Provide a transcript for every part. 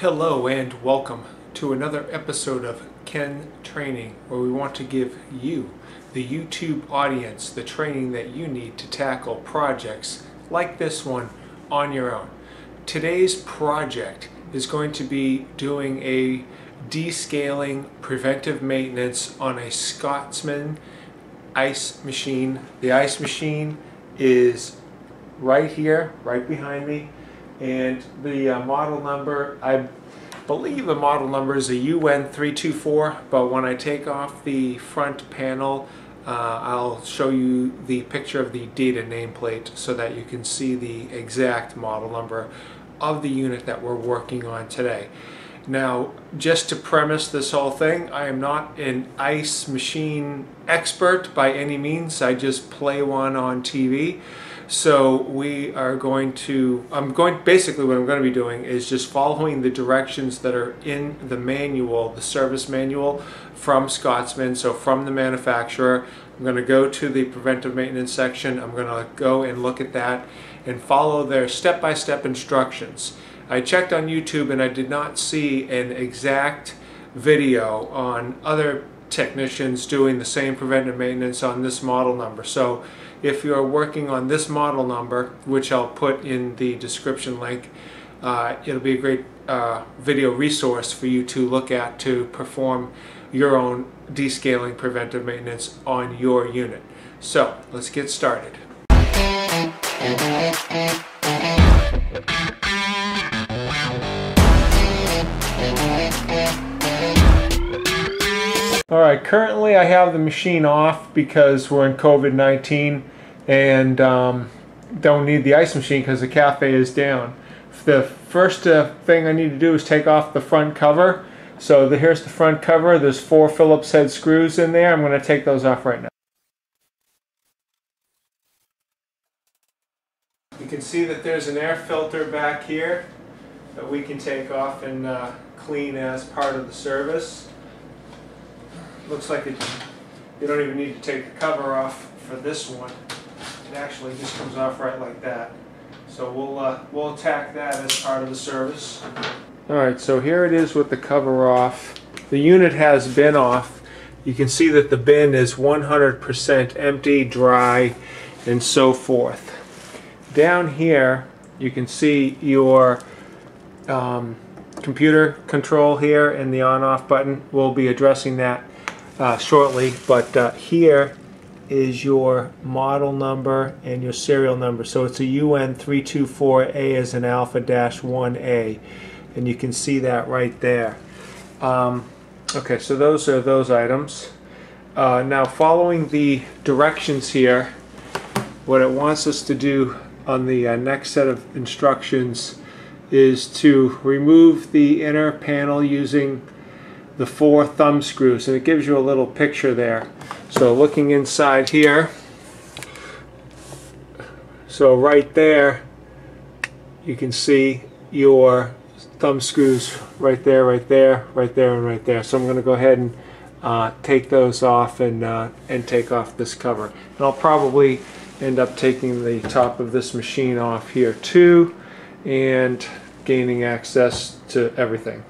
Hello and welcome to another episode of Ken Training, where we want to give you, the YouTube audience, the training that you need to tackle projects like this one on your own. Today's project is going to be doing a descaling preventive maintenance on a Scotsman ice machine. The ice machine is right here, right behind me and the uh, model number, I believe the model number is a UN324, but when I take off the front panel, uh, I'll show you the picture of the data nameplate so that you can see the exact model number of the unit that we're working on today. Now, just to premise this whole thing, I am not an ice machine expert by any means. I just play one on TV. So we are going to, I'm going, basically what I'm going to be doing is just following the directions that are in the manual, the service manual from Scotsman, so from the manufacturer. I'm going to go to the preventive maintenance section. I'm going to go and look at that and follow their step-by-step -step instructions. I checked on YouTube and I did not see an exact video on other technicians doing the same preventive maintenance on this model number. So if you're working on this model number, which I'll put in the description link, uh, it'll be a great uh, video resource for you to look at to perform your own descaling preventive maintenance on your unit. So let's get started. All right, currently I have the machine off because we're in COVID-19 and um, don't need the ice machine because the cafe is down. The first uh, thing I need to do is take off the front cover. So the, here's the front cover. There's four Phillips head screws in there. I'm going to take those off right now. You can see that there's an air filter back here that we can take off and uh, clean as part of the service looks like it, you don't even need to take the cover off for this one. It actually just comes off right like that. So we'll, uh, we'll attack that as part of the service. Alright, so here it is with the cover off. The unit has been off. You can see that the bin is 100% empty, dry, and so forth. Down here, you can see your um, computer control here and the on-off button. We'll be addressing that uh, shortly, but uh, here is your model number and your serial number. So it's a UN324A as an alpha dash 1A, and you can see that right there. Um, okay, so those are those items. Uh, now, following the directions here, what it wants us to do on the uh, next set of instructions is to remove the inner panel using the four thumb screws and it gives you a little picture there. So looking inside here so right there you can see your thumb screws right there right there right there and right there. So I'm going to go ahead and uh, take those off and uh, and take off this cover. And I'll probably end up taking the top of this machine off here too and gaining access to everything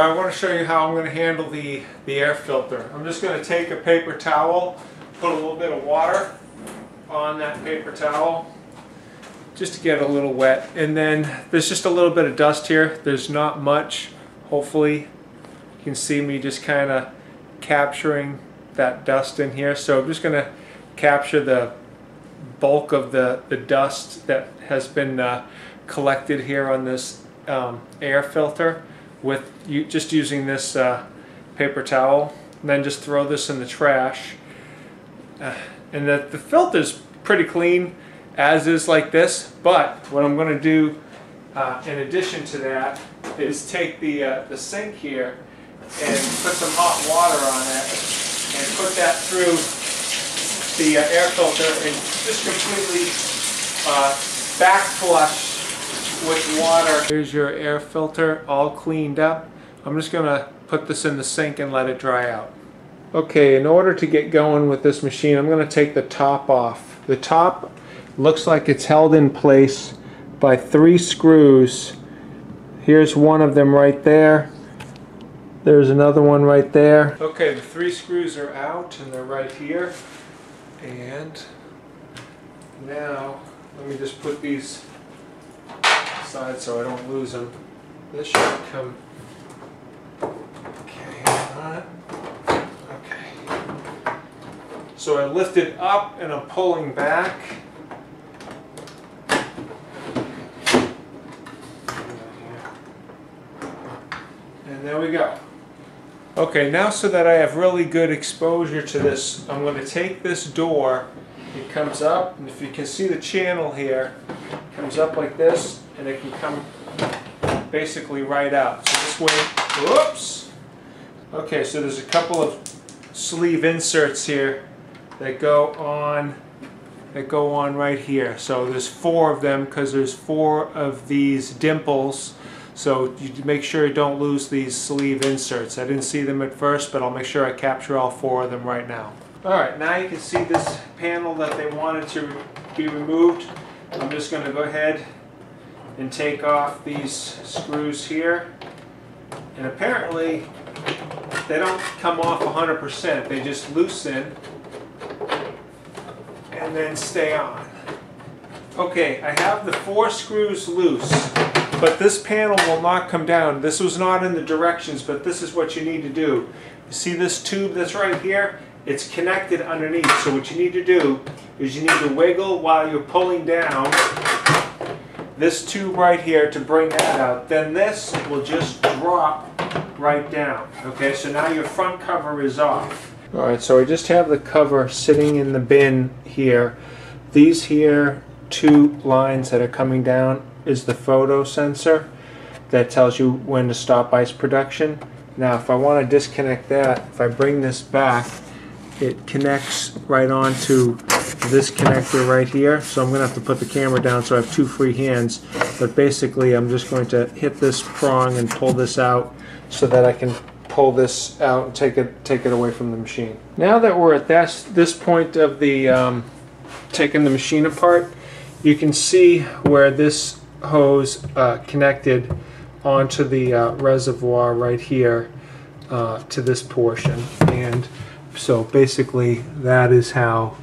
I want to show you how I'm going to handle the, the air filter. I'm just going to take a paper towel, put a little bit of water on that paper towel, just to get a little wet. And then there's just a little bit of dust here. There's not much. Hopefully you can see me just kind of capturing that dust in here. So I'm just going to capture the bulk of the, the dust that has been uh, collected here on this um, air filter with you just using this uh, paper towel and then just throw this in the trash. Uh, and the, the is pretty clean as is like this but what I'm going to do uh, in addition to that is take the, uh, the sink here and put some hot water on it and put that through the uh, air filter and just completely uh, back flush with water. Here's your air filter all cleaned up. I'm just going to put this in the sink and let it dry out. Okay, in order to get going with this machine, I'm going to take the top off. The top looks like it's held in place by three screws Here's one of them right there. There's another one right there. Okay, the three screws are out and they're right here. And now, let me just put these aside so I don't lose them. This should come. Okay, okay. So I lift it up and I'm pulling back. And there we go. Okay, now so that I have really good exposure to this, I'm going to take this door, it comes up, and if you can see the channel here, comes up like this, and it can come basically right out. So this way, whoops! Okay, so there's a couple of sleeve inserts here that go on that go on right here. So there's four of them because there's four of these dimples so you make sure you don't lose these sleeve inserts. I didn't see them at first, but I'll make sure I capture all four of them right now. Alright, now you can see this panel that they wanted to be removed. I'm just going to go ahead and take off these screws here. And apparently they don't come off 100%. They just loosen and then stay on. Okay, I have the four screws loose. But this panel will not come down. This was not in the directions, but this is what you need to do. You see this tube that's right here? It's connected underneath. So what you need to do is you need to wiggle while you're pulling down this tube right here to bring that out. Then this will just drop right down. Okay, so now your front cover is off. Alright, so I just have the cover sitting in the bin here. These here two lines that are coming down is the photo sensor that tells you when to stop ice production. Now if I want to disconnect that, if I bring this back, it connects right onto this connector right here. So I'm going to have to put the camera down so I have two free hands. But basically I'm just going to hit this prong and pull this out so that I can pull this out and take it take it away from the machine. Now that we're at this, this point of the um, taking the machine apart, you can see where this hose uh, connected onto the uh, reservoir right here uh, to this portion and so basically that is how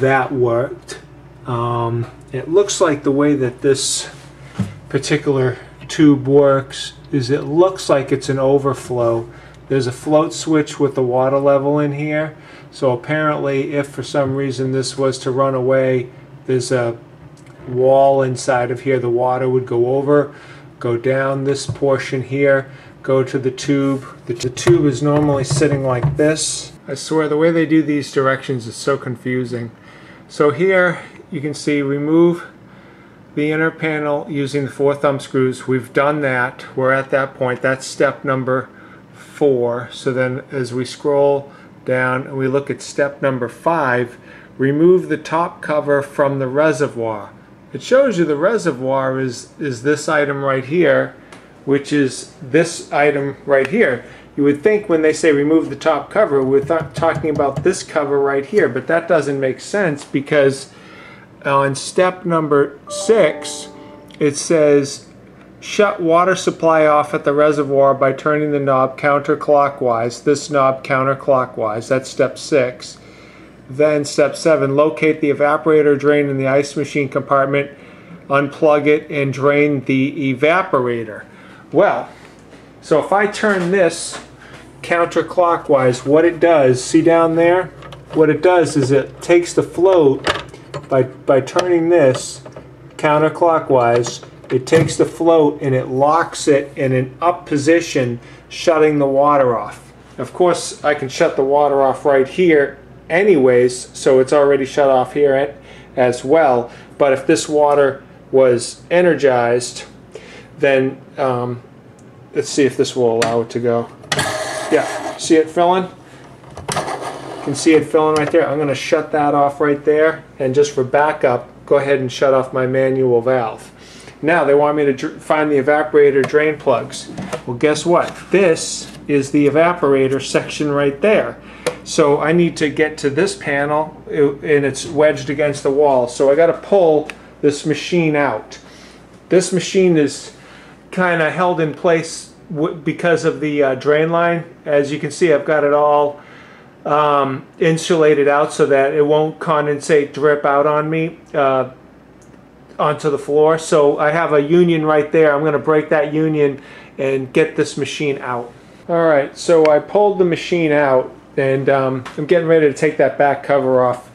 that worked. Um, it looks like the way that this particular tube works is it looks like it's an overflow. There's a float switch with the water level in here. So apparently if for some reason this was to run away there's a wall inside of here. The water would go over go down this portion here go to the tube. The, the tube is normally sitting like this I swear the way they do these directions is so confusing. So here you can see remove the inner panel using the four thumb screws. We've done that. We're at that point. That's step number four. So then as we scroll down and we look at step number five remove the top cover from the reservoir. It shows you the reservoir is, is this item right here, which is this item right here. You would think when they say remove the top cover, we're talking about this cover right here, but that doesn't make sense because on step number six, it says shut water supply off at the reservoir by turning the knob counterclockwise, this knob counterclockwise, that's step six. Then step seven, locate the evaporator drain in the ice machine compartment, unplug it and drain the evaporator. Well, so if I turn this counterclockwise, what it does, see down there? What it does is it takes the float by, by turning this counterclockwise, it takes the float and it locks it in an up position, shutting the water off. Of course, I can shut the water off right here anyways, so it's already shut off here as well. But if this water was energized, then um, let's see if this will allow it to go. Yeah, see it filling? You can see it filling right there. I'm going to shut that off right there. And just for backup, go ahead and shut off my manual valve. Now they want me to find the evaporator drain plugs. Well, guess what? This is the evaporator section right there. So I need to get to this panel and it's wedged against the wall. So I got to pull this machine out. This machine is kind of held in place because of the uh, drain line. As you can see, I've got it all um, insulated out so that it won't condensate, drip out on me uh, onto the floor. So I have a union right there. I'm going to break that union and get this machine out. All right, so I pulled the machine out and um, I'm getting ready to take that back cover off.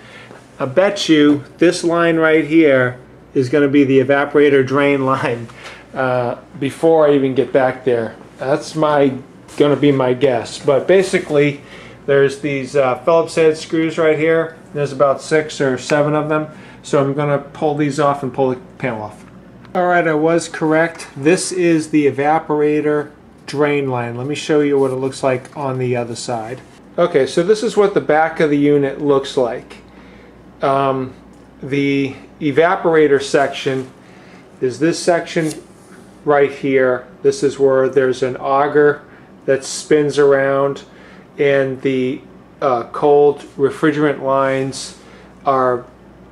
I bet you this line right here is going to be the evaporator drain line uh, before I even get back there. That's my going to be my guess. But basically, there's these uh, Phillips head screws right here. There's about six or seven of them. So I'm going to pull these off and pull the panel off. All right, I was correct. This is the evaporator drain line. Let me show you what it looks like on the other side. Okay, so this is what the back of the unit looks like. Um, the evaporator section is this section right here. This is where there's an auger that spins around and the uh, cold refrigerant lines are,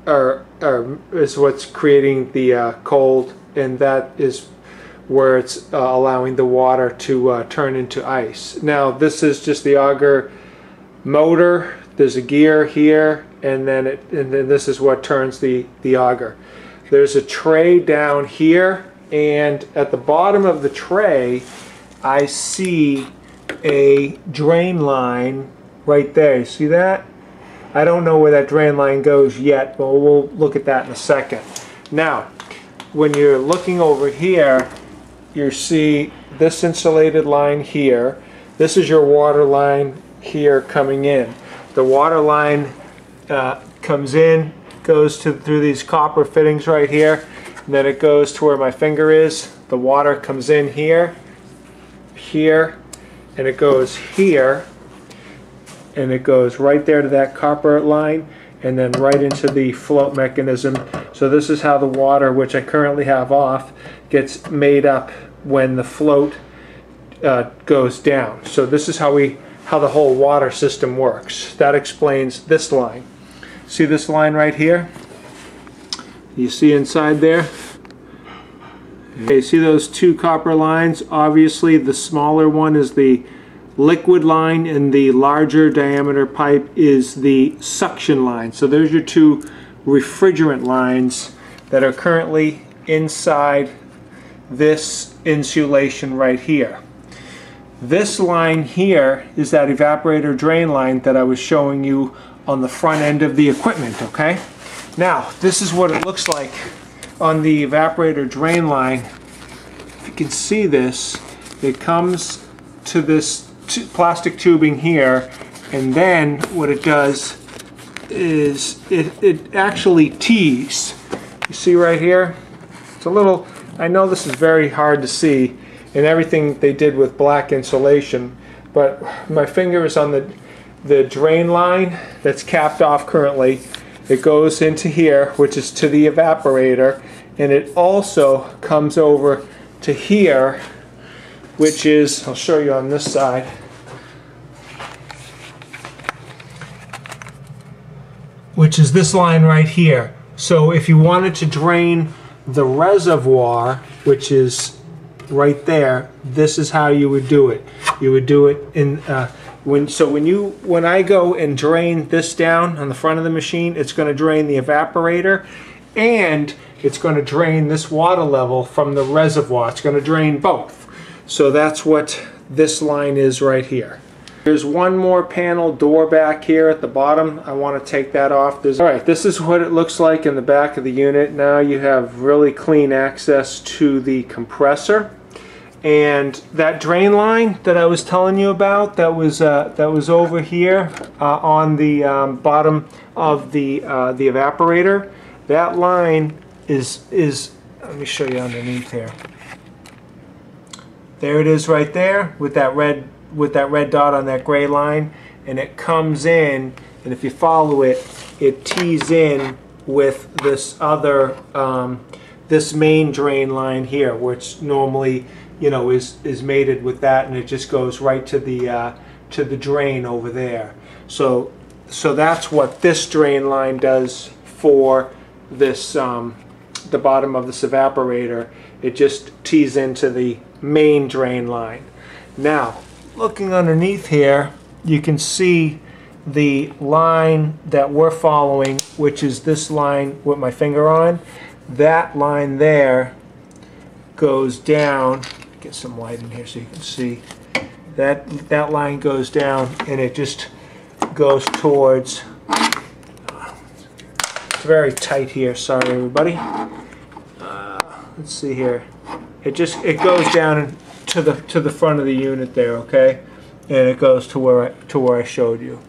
are, are is what's creating the uh, cold and that is where it's uh, allowing the water to uh, turn into ice. Now this is just the auger motor. There's a gear here and then it and then this is what turns the the auger. There's a tray down here and at the bottom of the tray I see a drain line right there. You see that? I don't know where that drain line goes yet, but we'll look at that in a second. Now, when you're looking over here, you see this insulated line here. This is your water line here coming in. The water line uh, comes in, goes to through these copper fittings right here, and then it goes to where my finger is. The water comes in here, here, and it goes here, and it goes right there to that copper line, and then right into the float mechanism. So this is how the water, which I currently have off, gets made up when the float uh, goes down. So this is how we how the whole water system works. That explains this line. See this line right here? You see inside there? Okay, see those two copper lines? Obviously the smaller one is the liquid line and the larger diameter pipe is the suction line. So there's your two refrigerant lines that are currently inside this insulation right here. This line here is that evaporator drain line that I was showing you on the front end of the equipment, okay? Now, this is what it looks like on the evaporator drain line. If you can see this, it comes to this plastic tubing here, and then what it does is it, it actually tees. You see right here? It's a little, I know this is very hard to see, and everything they did with black insulation. But my finger is on the, the drain line that's capped off currently. It goes into here, which is to the evaporator, and it also comes over to here, which is, I'll show you on this side. Which is this line right here. So if you wanted to drain the reservoir, which is right there, this is how you would do it. You would do it in uh, when so when you when I go and drain this down on the front of the machine, it's going to drain the evaporator and it's going to drain this water level from the reservoir. It's going to drain both. So that's what this line is right here. There's one more panel door back here at the bottom. I want to take that off. There's, all right, this is what it looks like in the back of the unit. Now you have really clean access to the compressor and that drain line that I was telling you about that was uh, that was over here uh, on the um, bottom of the uh, the evaporator that line is is let me show you underneath here. There it is right there with that red with that red dot on that gray line and it comes in and if you follow it it tees in with this other um, this main drain line here which normally you know, is is mated with that, and it just goes right to the uh, to the drain over there. So so that's what this drain line does for this um, the bottom of this evaporator. It just tees into the main drain line. Now, looking underneath here, you can see the line that we're following, which is this line with my finger on. That line there goes down. Get some light in here so you can see. That that line goes down and it just goes towards. It's very tight here. Sorry, everybody. Uh, let's see here. It just it goes down to the to the front of the unit there. Okay, and it goes to where I, to where I showed you.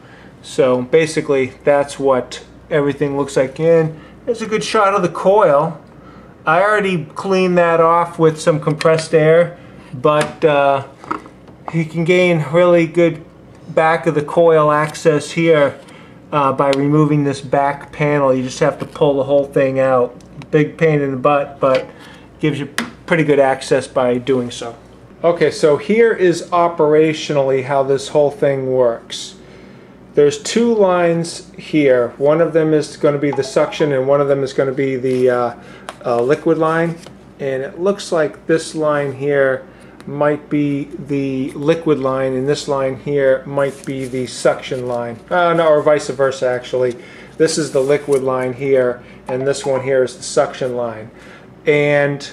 So basically, that's what everything looks like in. There's a good shot of the coil. I already cleaned that off with some compressed air, but uh, you can gain really good back of the coil access here uh, by removing this back panel. You just have to pull the whole thing out. Big pain in the butt, but gives you pretty good access by doing so. Okay, so here is operationally how this whole thing works. There's two lines here. One of them is going to be the suction and one of them is going to be the uh, uh, liquid line. And it looks like this line here might be the liquid line and this line here might be the suction line. Uh, no, or vice versa actually. This is the liquid line here and this one here is the suction line. And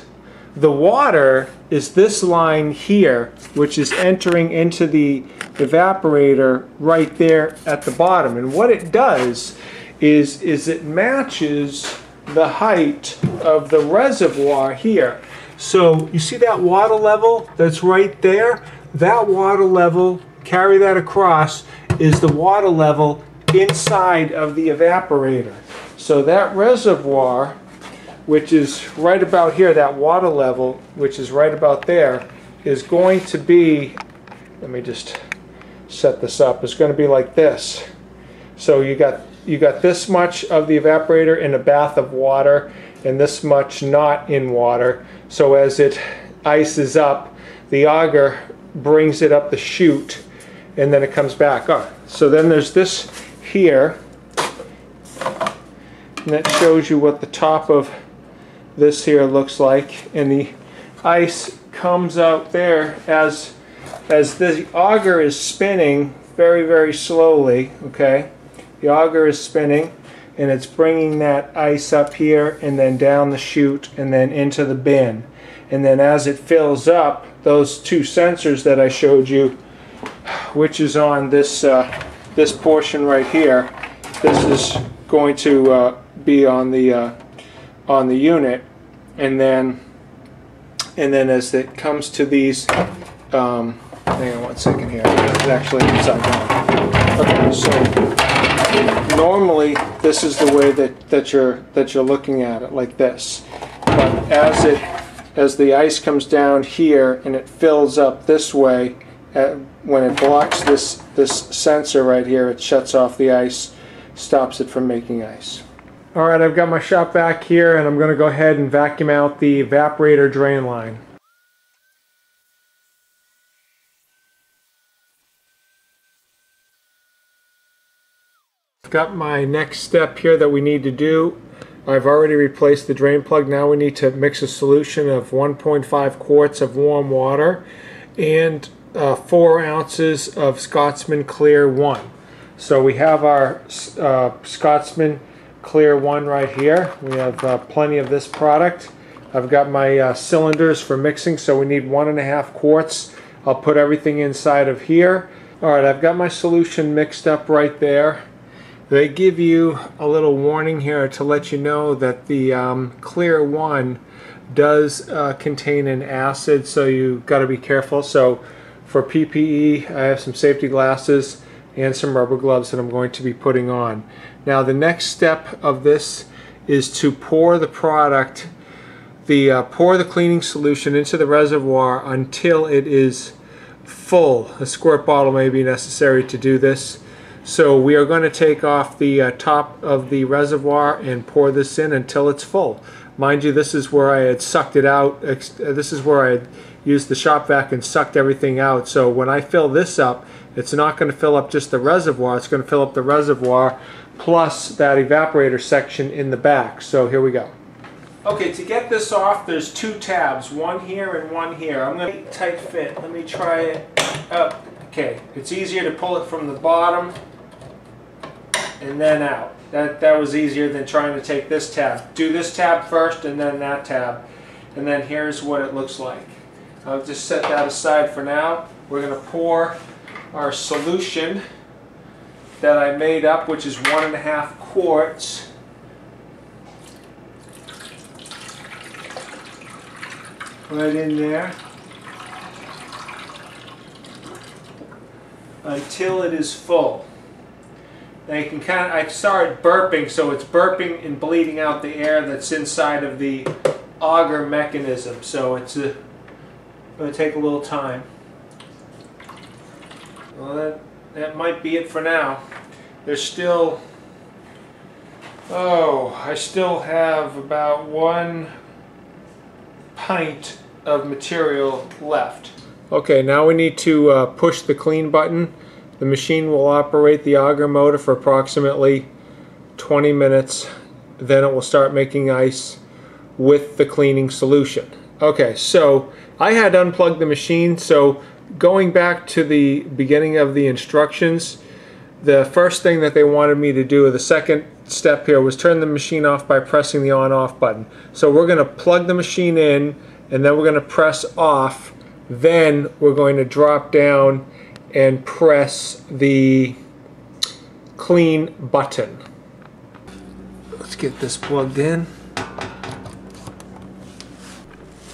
the water is this line here, which is entering into the evaporator right there at the bottom. And what it does is, is it matches the height of the reservoir here. So you see that water level that's right there? That water level, carry that across, is the water level inside of the evaporator. So that reservoir which is right about here, that water level, which is right about there, is going to be, let me just set this up, it's going to be like this. So you got you got this much of the evaporator in a bath of water and this much not in water. So as it ices up, the auger brings it up the chute and then it comes back. Oh, so then there's this here and that shows you what the top of this here looks like. And the ice comes out there as as the auger is spinning very very slowly okay? The auger is spinning and it's bringing that ice up here and then down the chute and then into the bin. And then as it fills up those two sensors that I showed you which is on this uh, this portion right here this is going to uh, be on the uh, on the unit. And then and then as it comes to these um, hang on one second here. It's actually down. Okay so normally this is the way that that you're that you're looking at it like this but as it as the ice comes down here and it fills up this way uh, when it blocks this this sensor right here it shuts off the ice stops it from making ice Alright, I've got my shop vac here and I'm going to go ahead and vacuum out the evaporator drain line. I've got my next step here that we need to do. I've already replaced the drain plug. Now we need to mix a solution of 1.5 quarts of warm water and uh, 4 ounces of Scotsman Clear 1. So we have our uh, Scotsman clear one right here. We have uh, plenty of this product. I've got my uh, cylinders for mixing, so we need one and a half quarts. I'll put everything inside of here. All right, I've got my solution mixed up right there. They give you a little warning here to let you know that the um, clear one does uh, contain an acid, so you've got to be careful. So for PPE, I have some safety glasses and some rubber gloves that I'm going to be putting on. Now the next step of this is to pour the product, the uh, pour the cleaning solution into the reservoir until it is full. A squirt bottle may be necessary to do this. So we are going to take off the uh, top of the reservoir and pour this in until it's full. Mind you, this is where I had sucked it out. This is where I had used the shop vac and sucked everything out. So when I fill this up, it's not going to fill up just the reservoir. It's going to fill up the reservoir plus that evaporator section in the back. So here we go. Okay, to get this off, there's two tabs, one here and one here. I'm going to tight fit. Let me try it up. Okay, it's easier to pull it from the bottom and then out. That, that was easier than trying to take this tab. Do this tab first and then that tab. And then here's what it looks like. I'll just set that aside for now. We're going to pour our solution that I made up, which is one and a half quarts. Right in there. Until it is full. You can kind of, I started burping, so it's burping and bleeding out the air that's inside of the auger mechanism. So it's a, going to take a little time. Well, that, that might be it for now. There's still, oh, I still have about one pint of material left. Okay, now we need to uh, push the clean button. The machine will operate the auger motor for approximately 20 minutes. Then it will start making ice with the cleaning solution. Okay, so I had unplugged the machine, so going back to the beginning of the instructions, the first thing that they wanted me to do, the second step here, was turn the machine off by pressing the on-off button. So we're going to plug the machine in, and then we're going to press off. Then we're going to drop down and press the clean button. Let's get this plugged in.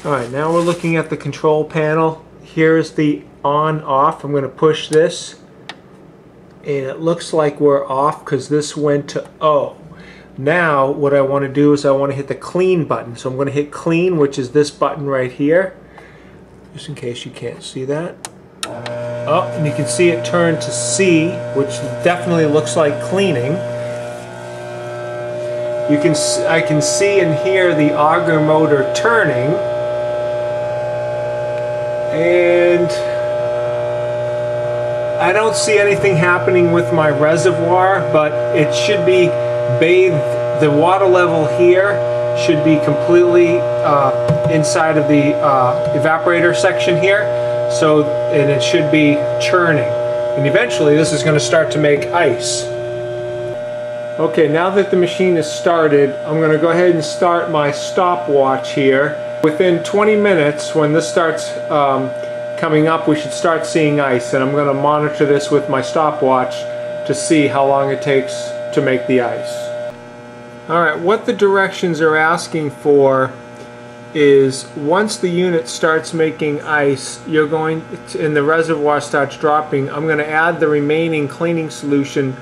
Alright, now we're looking at the control panel. Here's the on off. I'm going to push this and it looks like we're off because this went to O. Now what I want to do is I want to hit the clean button. So I'm going to hit clean which is this button right here. Just in case you can't see that. Uh, Oh, and you can see it turn to C, which definitely looks like cleaning. You can I can see and hear the auger motor turning. And I don't see anything happening with my reservoir, but it should be bathed. The water level here should be completely uh, inside of the uh, evaporator section here. So, and it should be churning. And eventually this is going to start to make ice. Okay, now that the machine is started, I'm going to go ahead and start my stopwatch here. Within 20 minutes, when this starts um, coming up we should start seeing ice and I'm going to monitor this with my stopwatch to see how long it takes to make the ice. Alright, what the directions are asking for is once the unit starts making ice, you're going to, and the reservoir starts dropping, I'm going to add the remaining cleaning solution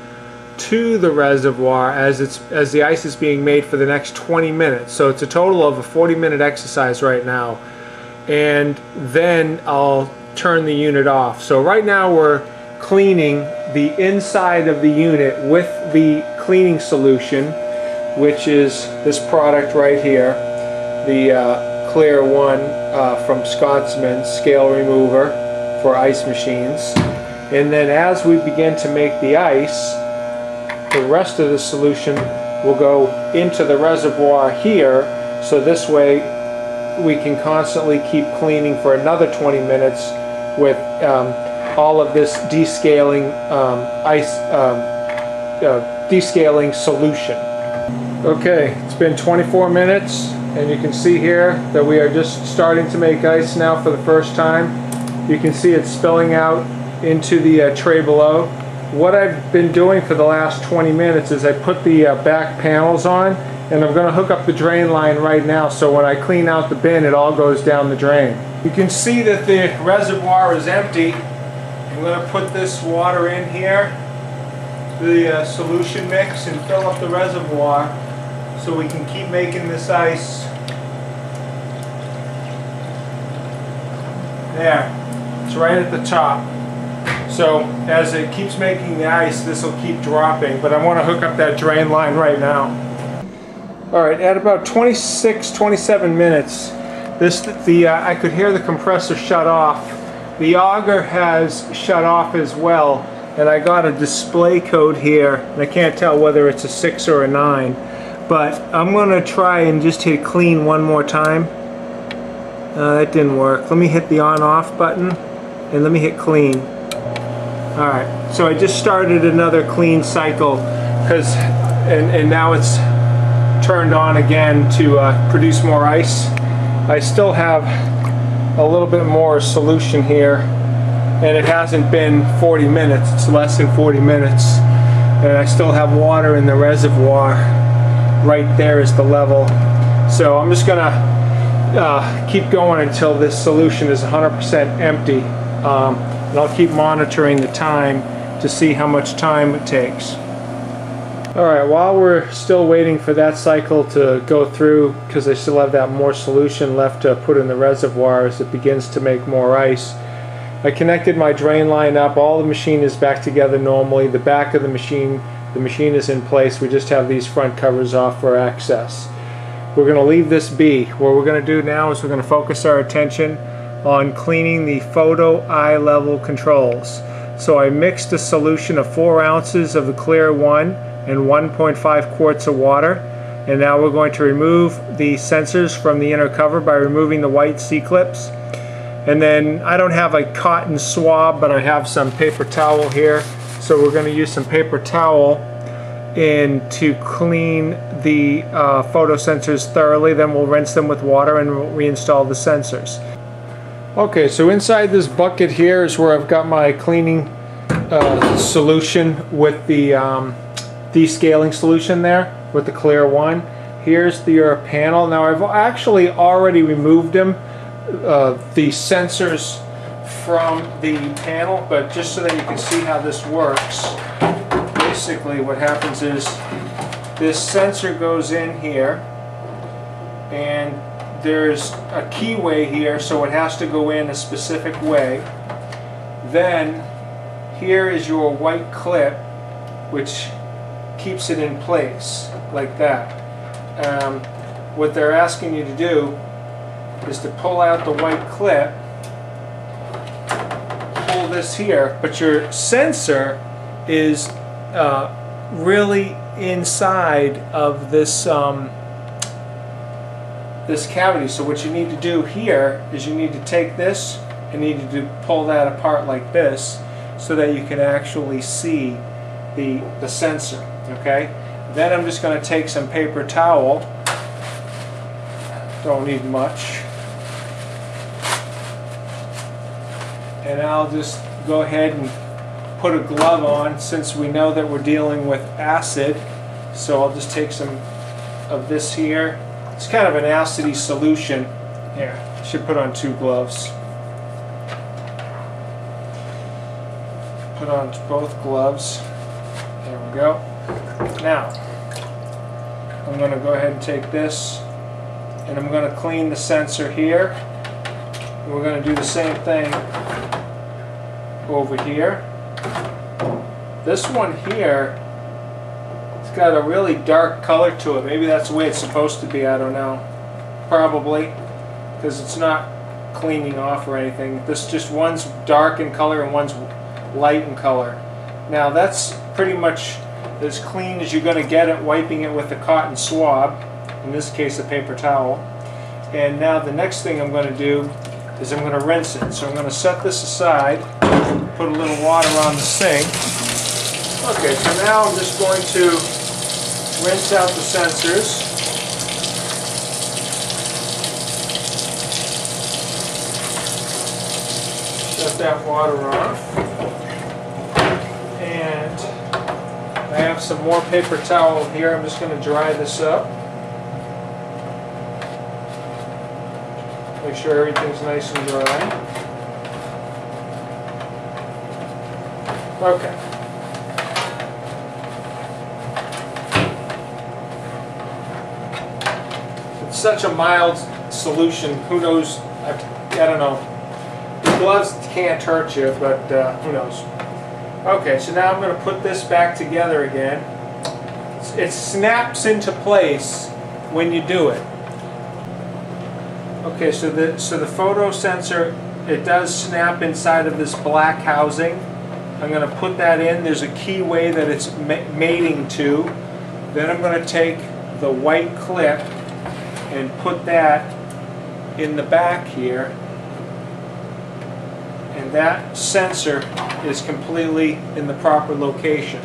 to the reservoir as it's as the ice is being made for the next 20 minutes. So it's a total of a 40 minute exercise right now and then I'll turn the unit off. So right now we're cleaning the inside of the unit with the cleaning solution which is this product right here the uh, Clear One uh, from Scotsman scale remover for ice machines. And then as we begin to make the ice the rest of the solution will go into the reservoir here. So this way we can constantly keep cleaning for another 20 minutes with um, all of this descaling um, ice um, uh, descaling solution. Okay, it's been 24 minutes and you can see here that we are just starting to make ice now for the first time. You can see it spilling out into the uh, tray below. What I've been doing for the last 20 minutes is I put the uh, back panels on and I'm going to hook up the drain line right now so when I clean out the bin it all goes down the drain. You can see that the reservoir is empty. I'm going to put this water in here, the uh, solution mix and fill up the reservoir so we can keep making this ice. There, it's right at the top. So as it keeps making the ice, this will keep dropping, but I want to hook up that drain line right now. All right, at about 26, 27 minutes, this the uh, I could hear the compressor shut off. The auger has shut off as well, and I got a display code here, and I can't tell whether it's a 6 or a 9. But I'm going to try and just hit clean one more time. Uh, that didn't work. Let me hit the on off button and let me hit clean. Alright, so I just started another clean cycle because and, and now it's turned on again to uh, produce more ice. I still have a little bit more solution here and it hasn't been 40 minutes, it's less than 40 minutes and I still have water in the reservoir right there is the level. So I'm just gonna uh, keep going until this solution is 100% empty. Um, and I'll keep monitoring the time to see how much time it takes. Alright, while we're still waiting for that cycle to go through, because I still have that more solution left to put in the reservoir as it begins to make more ice, I connected my drain line up, all the machine is back together normally, the back of the machine, the machine is in place, we just have these front covers off for access. We're going to leave this be. What we're going to do now is we're going to focus our attention on cleaning the photo eye level controls. So I mixed a solution of 4 ounces of the clear one and 1.5 quarts of water and now we're going to remove the sensors from the inner cover by removing the white C-clips and then I don't have a cotton swab but I have some paper towel here so we're going to use some paper towel and to clean the uh, photo sensors thoroughly then we'll rinse them with water and reinstall the sensors okay so inside this bucket here is where I've got my cleaning uh, solution with the um, descaling solution there with the clear one. Here's the your panel. Now I've actually already removed them, uh, the sensors from the panel, but just so that you can see how this works, basically what happens is this sensor goes in here and there's a keyway here so it has to go in a specific way. Then here is your white clip which keeps it in place like that. Um, what they're asking you to do is to pull out the white clip, this here, but your sensor is uh, really inside of this um, this cavity. So what you need to do here is you need to take this and need to pull that apart like this so that you can actually see the, the sensor okay? Then I'm just going to take some paper towel. Don't need much and I'll just go ahead and put a glove on since we know that we're dealing with acid. So I'll just take some of this here. It's kind of an acidy solution. Here should put on two gloves. Put on both gloves. There we go. Now, I'm going to go ahead and take this and I'm going to clean the sensor here. We're going to do the same thing over here. This one here, it's got a really dark color to it. Maybe that's the way it's supposed to be, I don't know. Probably, because it's not cleaning off or anything. This just one's dark in color and one's light in color. Now that's pretty much as clean as you're going to get it wiping it with a cotton swab, in this case a paper towel. And now the next thing I'm going to do is I'm going to rinse it. So I'm going to set this aside, put a little water on the sink. Okay, so now I'm just going to rinse out the sensors. Shut that water off. And I have some more paper towel here. I'm just going to dry this up. Make sure everything's nice and dry. Okay. It's such a mild solution. Who knows? I, I don't know. The gloves can't hurt you, but uh, who knows? Okay, so now I'm going to put this back together again. It snaps into place when you do it. Okay, so the so the photo sensor it does snap inside of this black housing. I'm going to put that in. There's a key way that it's mating to. Then I'm going to take the white clip and put that in the back here and that sensor is completely in the proper location.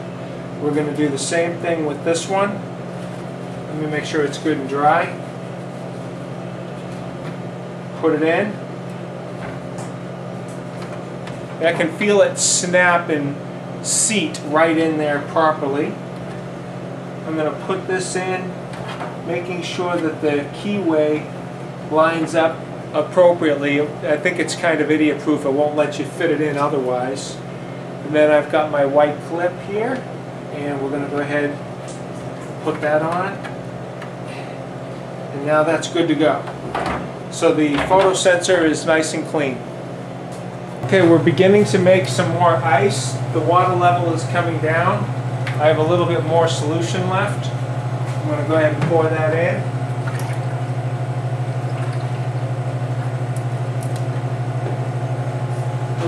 We're going to do the same thing with this one. Let me make sure it's good and dry. Put it in. I can feel it snap and seat right in there properly. I'm going to put this in, making sure that the keyway lines up appropriately. I think it's kind of idiot proof. It won't let you fit it in otherwise. And then I've got my white clip here and we're going to go ahead and put that on. And now that's good to go. So the photo sensor is nice and clean. Okay, we're beginning to make some more ice. The water level is coming down. I have a little bit more solution left. I'm going to go ahead and pour that in.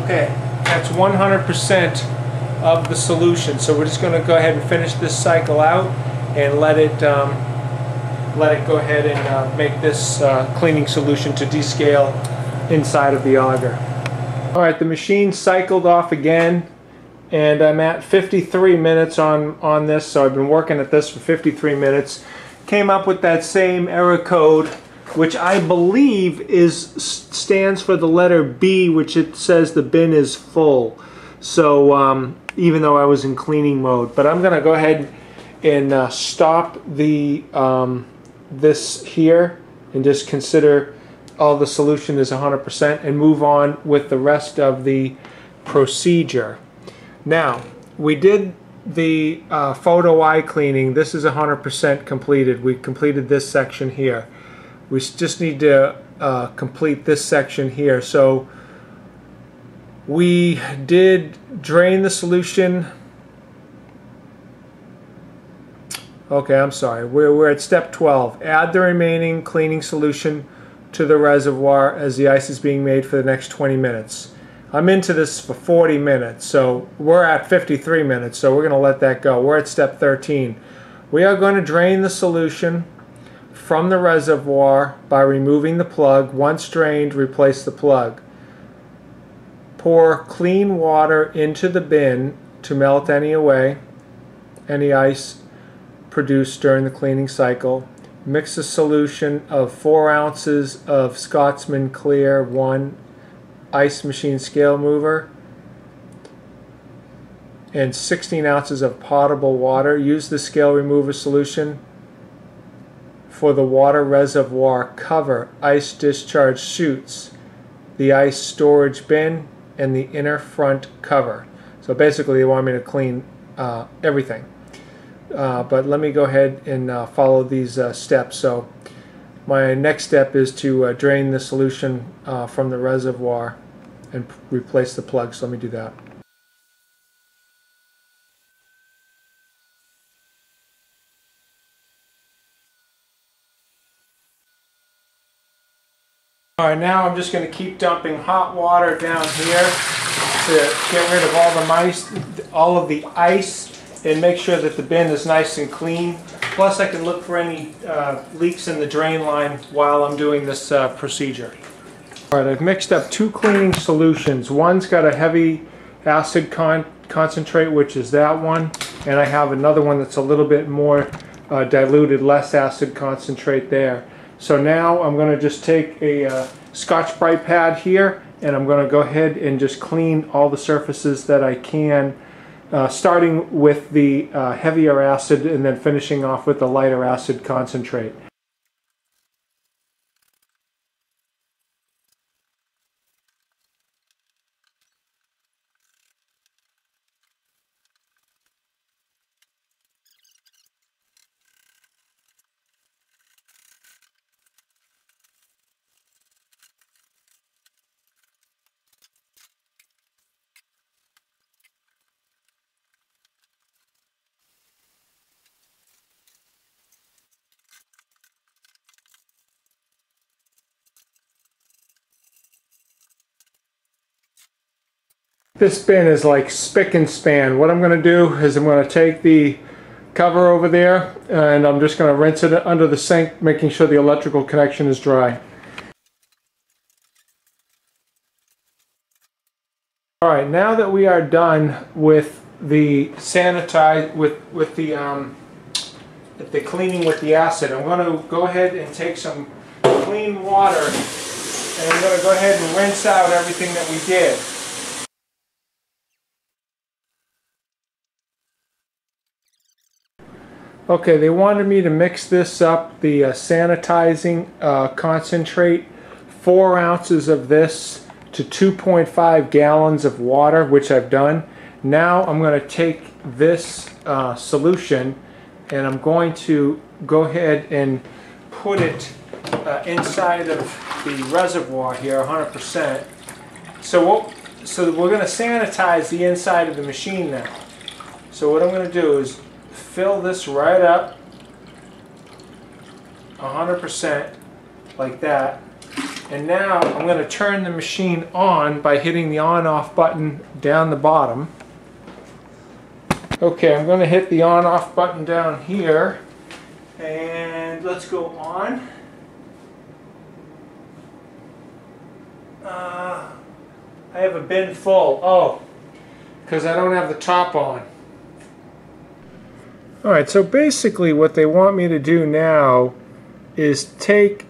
Okay, that's 100% of the solution. So we're just going to go ahead and finish this cycle out and let it um, let it go ahead and uh, make this uh, cleaning solution to descale inside of the auger. All right, the machine cycled off again and I'm at 53 minutes on, on this, so I've been working at this for 53 minutes. Came up with that same error code which I believe is stands for the letter B, which it says the bin is full. So um, even though I was in cleaning mode, but I'm gonna go ahead and uh, stop the um, this here and just consider all the solution is 100% and move on with the rest of the procedure. Now, we did the uh, photo eye cleaning. This is 100% completed. We completed this section here we just need to uh, complete this section here. So we did drain the solution. Okay, I'm sorry. We're, we're at step 12. Add the remaining cleaning solution to the reservoir as the ice is being made for the next 20 minutes. I'm into this for 40 minutes, so we're at 53 minutes, so we're going to let that go. We're at step 13. We are going to drain the solution from the reservoir by removing the plug. Once drained, replace the plug. Pour clean water into the bin to melt any away, any ice produced during the cleaning cycle. Mix a solution of 4 ounces of Scotsman Clear 1 ice machine scale remover and 16 ounces of potable water. Use the scale remover solution for the water reservoir cover, ice discharge chutes, the ice storage bin, and the inner front cover. So basically they want me to clean uh, everything. Uh, but let me go ahead and uh, follow these uh, steps. So my next step is to uh, drain the solution uh, from the reservoir and replace the plug. So let me do that. All right, now I'm just going to keep dumping hot water down here to get rid of all the mice, all of the ice, and make sure that the bin is nice and clean. Plus, I can look for any uh, leaks in the drain line while I'm doing this uh, procedure. All right, I've mixed up two cleaning solutions. One's got a heavy acid con concentrate, which is that one, and I have another one that's a little bit more uh, diluted, less acid concentrate there. So now I'm going to just take a uh, Scotch-Brite pad here and I'm going to go ahead and just clean all the surfaces that I can uh, starting with the uh, heavier acid and then finishing off with the lighter acid concentrate. This bin is like spick and span. What I'm going to do is I'm going to take the cover over there and I'm just going to rinse it under the sink making sure the electrical connection is dry. Alright, now that we are done with the sanitize with with the um, the cleaning with the acid, I'm going to go ahead and take some clean water and I'm going to go ahead and rinse out everything that we did. Okay, they wanted me to mix this up, the uh, sanitizing uh, concentrate, four ounces of this to 2.5 gallons of water, which I've done. Now I'm going to take this uh, solution and I'm going to go ahead and put it uh, inside of the reservoir here 100%. So what, so we're going to sanitize the inside of the machine now. So what I'm going to do is fill this right up 100% like that. And now I'm going to turn the machine on by hitting the on off button down the bottom. Okay I'm going to hit the on off button down here. And let's go on. Uh, I have a bin full. Oh because I don't have the top on Alright, so basically what they want me to do now is take,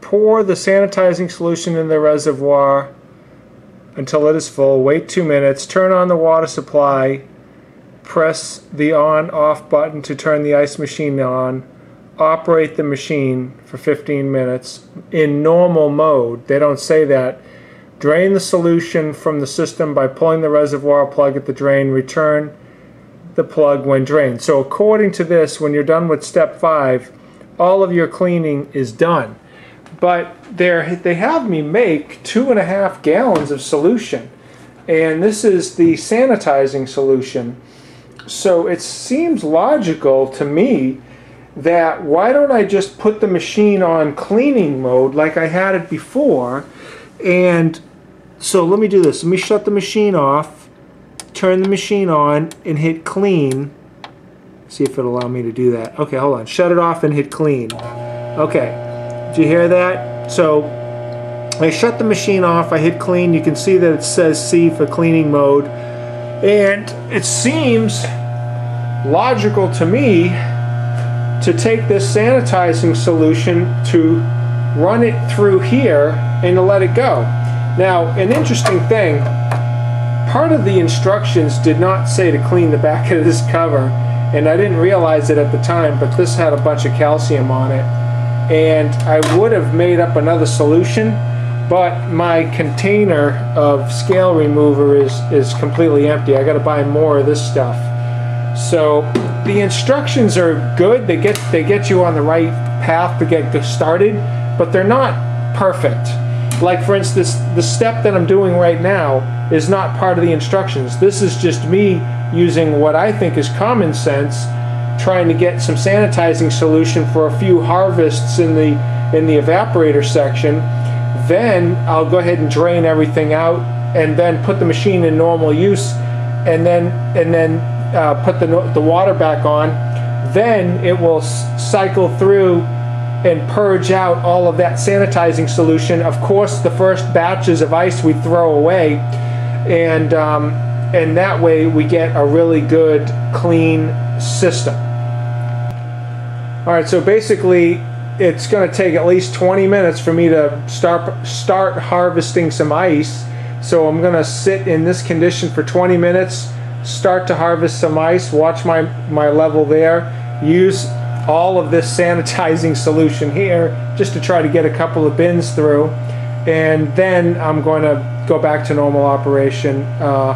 pour the sanitizing solution in the reservoir until it is full, wait two minutes, turn on the water supply, press the on off button to turn the ice machine on, operate the machine for 15 minutes in normal mode. They don't say that. Drain the solution from the system by pulling the reservoir plug at the drain, return the plug when drained. So according to this, when you're done with step five, all of your cleaning is done. But they have me make two and a half gallons of solution. And this is the sanitizing solution. So it seems logical to me that why don't I just put the machine on cleaning mode like I had it before and so let me do this. Let me shut the machine off turn the machine on and hit clean. See if it'll allow me to do that. Okay, hold on. Shut it off and hit clean. Okay, do you hear that? So I shut the machine off, I hit clean. You can see that it says C for cleaning mode. And it seems logical to me to take this sanitizing solution to run it through here and to let it go. Now, an interesting thing, part of the instructions did not say to clean the back of this cover and I didn't realize it at the time but this had a bunch of calcium on it. And I would have made up another solution but my container of scale remover is is completely empty. I got to buy more of this stuff. So the instructions are good. They get they get you on the right path to get started but they're not perfect. Like for instance, the step that I'm doing right now is not part of the instructions. This is just me using what I think is common sense, trying to get some sanitizing solution for a few harvests in the in the evaporator section. Then I'll go ahead and drain everything out, and then put the machine in normal use, and then and then uh, put the the water back on. Then it will cycle through and purge out all of that sanitizing solution. Of course, the first batches of ice we throw away, and um, and that way we get a really good clean system. All right, so basically it's going to take at least 20 minutes for me to start start harvesting some ice. So I'm going to sit in this condition for 20 minutes, start to harvest some ice, watch my my level there, use all of this sanitizing solution here just to try to get a couple of bins through and then I'm going to go back to normal operation uh,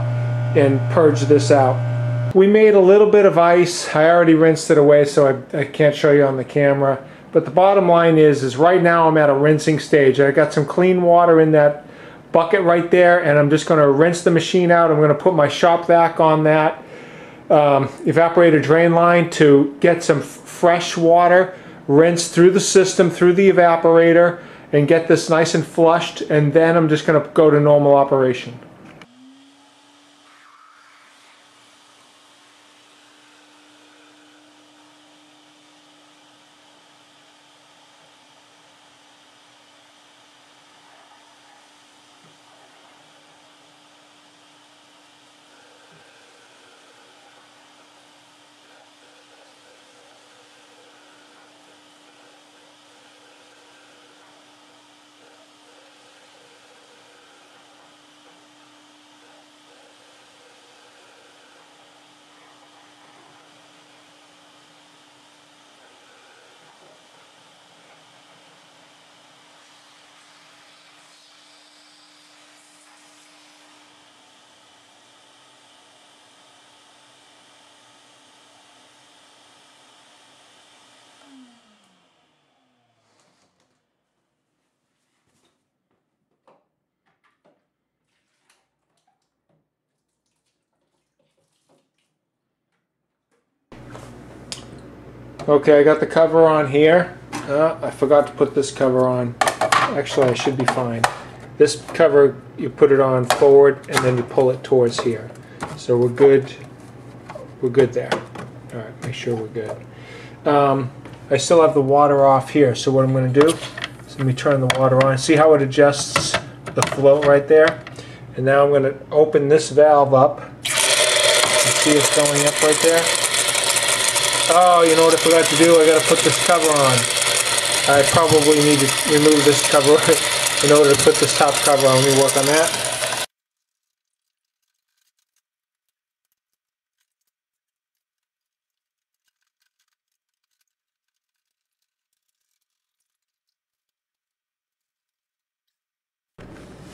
and purge this out. We made a little bit of ice. I already rinsed it away so I, I can't show you on the camera. But the bottom line is, is right now I'm at a rinsing stage. I got some clean water in that bucket right there and I'm just going to rinse the machine out. I'm going to put my shop vac on that um, evaporator drain line to get some fresh water, rinse through the system, through the evaporator, and get this nice and flushed, and then I'm just going to go to normal operation. Okay, I got the cover on here. Uh, I forgot to put this cover on. Actually, I should be fine. This cover, you put it on forward and then you pull it towards here. So we're good. We're good there. All right, make sure we're good. Um, I still have the water off here, so what I'm going to do is let me turn the water on. See how it adjusts the float right there? And now I'm going to open this valve up. See it's going up right there? Oh, you know what I forgot to do? I got to put this cover on. I probably need to remove this cover in order to put this top cover on. Let me work on that.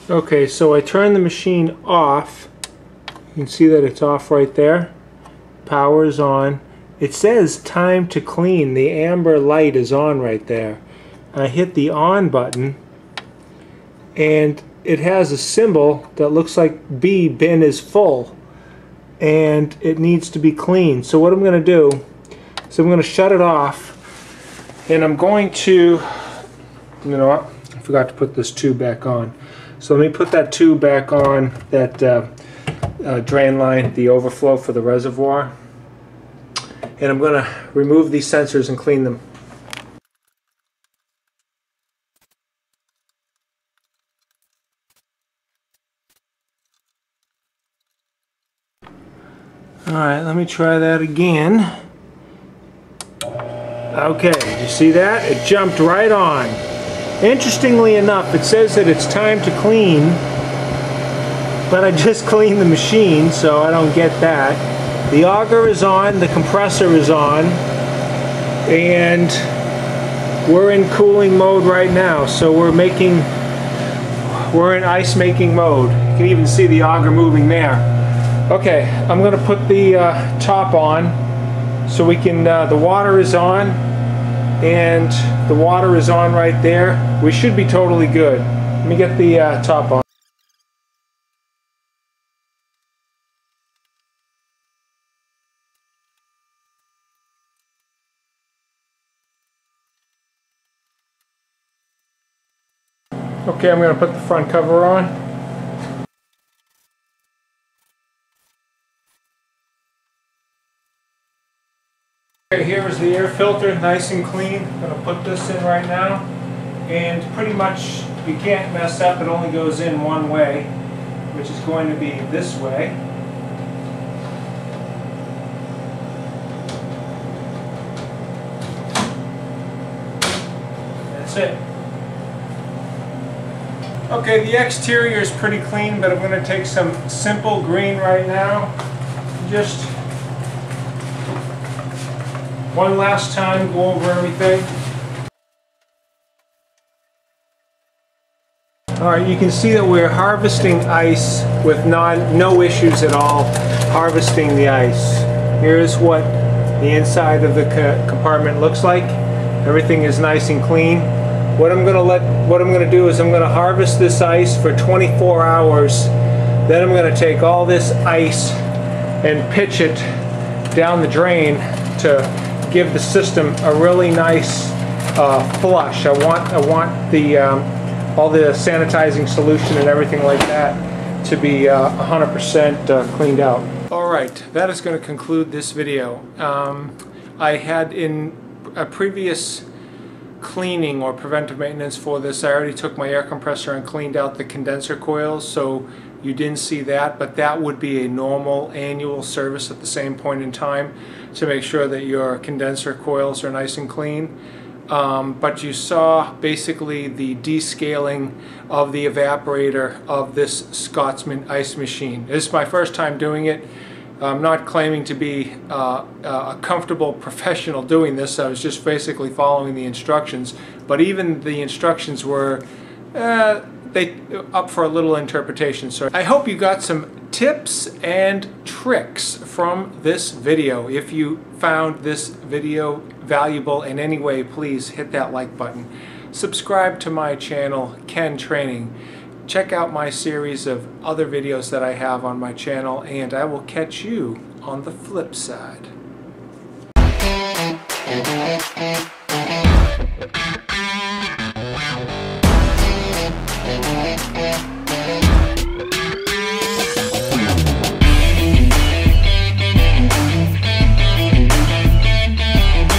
Okay, so I turn the machine off. You can see that it's off right there. Power is on. It says time to clean. The amber light is on right there. I hit the on button and it has a symbol that looks like B, bin is full and it needs to be cleaned. So what I'm going to do is I'm going to shut it off and I'm going to, you know what, I forgot to put this tube back on. So let me put that tube back on, that uh, uh, drain line, the overflow for the reservoir. And I'm going to remove these sensors and clean them. Alright, let me try that again. Okay, you see that? It jumped right on. Interestingly enough, it says that it's time to clean, but I just cleaned the machine, so I don't get that. The auger is on, the compressor is on, and we're in cooling mode right now, so we're making, we're in ice making mode. You can even see the auger moving there. Okay, I'm going to put the uh, top on so we can, uh, the water is on, and the water is on right there. We should be totally good. Let me get the uh, top on. Okay, I'm going to put the front cover on. Here is the air filter, nice and clean. I'm going to put this in right now. And pretty much you can't mess up, it only goes in one way, which is going to be this way. That's it. Okay, the exterior is pretty clean, but I'm going to take some simple green right now. Just one last time, go over everything. Alright, you can see that we're harvesting ice with non, no issues at all, harvesting the ice. Here's what the inside of the compartment looks like. Everything is nice and clean. What I'm gonna let, what I'm gonna do is I'm gonna harvest this ice for 24 hours. Then I'm gonna take all this ice and pitch it down the drain to give the system a really nice uh, flush. I want I want the um, all the sanitizing solution and everything like that to be 100% uh, uh, cleaned out. All right, that is going to conclude this video. Um, I had in a previous cleaning or preventive maintenance for this, I already took my air compressor and cleaned out the condenser coils, so you didn't see that, but that would be a normal annual service at the same point in time to make sure that your condenser coils are nice and clean. Um, but you saw basically the descaling of the evaporator of this Scotsman ice machine. This is my first time doing it. I'm not claiming to be uh, a comfortable professional doing this. I was just basically following the instructions. But even the instructions were uh, they up for a little interpretation. So I hope you got some tips and tricks from this video. If you found this video valuable in any way, please hit that like button. Subscribe to my channel, Ken Training check out my series of other videos that I have on my channel, and I will catch you on the flip side. Yeah.